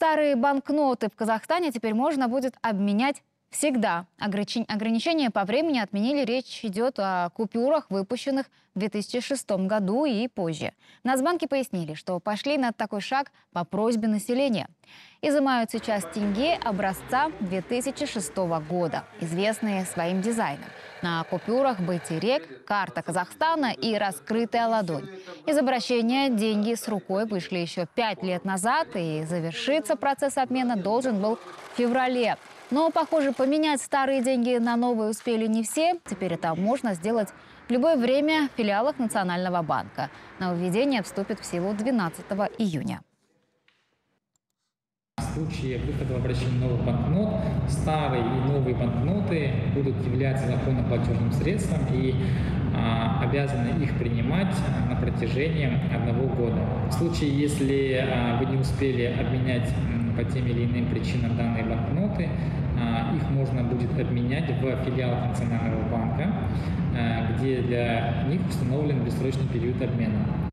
Старые банкноты в Казахстане теперь можно будет обменять всегда. Ограничения по времени отменили. Речь идет о купюрах, выпущенных в 2006 году и позже. В Нацбанке пояснили, что пошли на такой шаг по просьбе населения. Изымают сейчас тенге образца 2006 года, известные своим дизайном. На купюрах байтерек, карта Казахстана и раскрытая ладонь. Из обращения деньги с рукой вышли еще пять лет назад, и завершиться процесс обмена должен был в феврале. Но, похоже, поменять старые деньги на новые успели не все. Теперь это можно сделать в любое время в филиалах Национального банка. Нововведение вступит в силу 12 июня. В случае выхода в обращение новых банкнот, старые и новые банкноты будут являться законным платежным средством и а, обязаны их принимать на протяжении одного года. В случае, если а, вы не успели обменять по тем или иным причинам данные банкноты, их можно будет обменять в филиалах Национального банка, а, где для них установлен бессрочный период обмена.